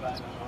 ba